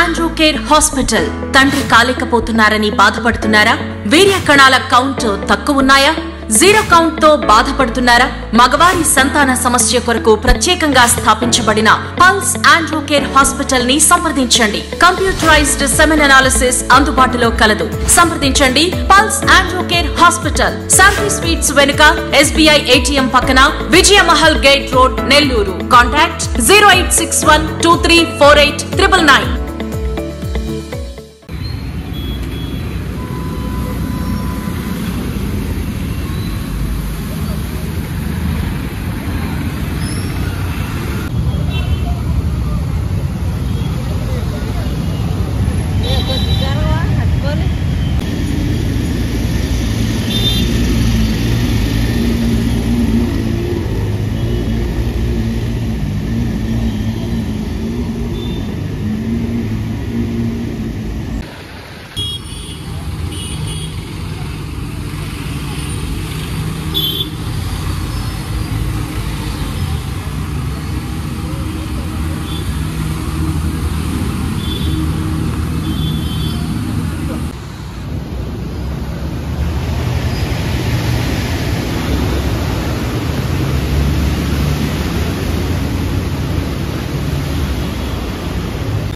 Andrew care hospital తండ్రి కాలేకపోతున్నారని బాధపడుతున్నారా? వీర్య కణాల కౌంట్ తక్కువ ఉన్నాయా జీరో కౌంట్తో బాధపడుతున్నారా? మగవారి సంతాన సమస్య కొరకు ప్రత్యేకంగా స్థాపించబడిన పల్స్ ఆండ్రూ కేర్ హాస్పిటల్ని సంప్రదించండి. కంప్యూటరైజ్డ్ సెమెన్ అనాలిసిస్ అందుబాటులో కలదు. సంప్రదించండి. Pulse Andrew care hospital Shanti sweets వెనుక ఎస్బీఐ ఏటీఎం పక్కన Vijayamahal gate road Nellore. Contact zero eight six one two three four eight triple nine